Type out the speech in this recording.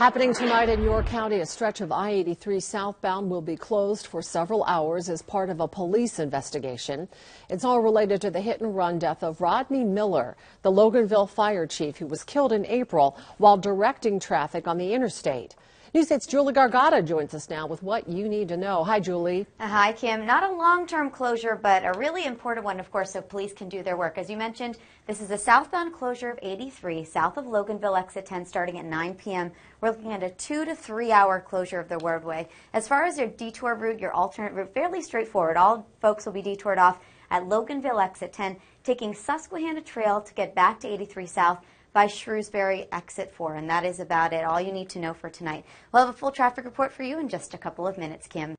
Happening tonight in York County, a stretch of I-83 southbound will be closed for several hours as part of a police investigation. It's all related to the hit and run death of Rodney Miller, the Loganville fire chief who was killed in April while directing traffic on the interstate. News 8's Julie Gargotta joins us now with what you need to know. Hi, Julie. Hi, Kim. Not a long-term closure, but a really important one, of course, so police can do their work. As you mentioned, this is a southbound closure of 83 south of Loganville exit 10 starting at 9 p.m. We're looking at a two to three hour closure of the roadway. As far as your detour route, your alternate route, fairly straightforward. All folks will be detoured off at Loganville exit 10, taking Susquehanna Trail to get back to 83 South by Shrewsbury exit 4. And that is about it. All you need to know for tonight. We'll have a full traffic report for you in just a couple of minutes, Kim.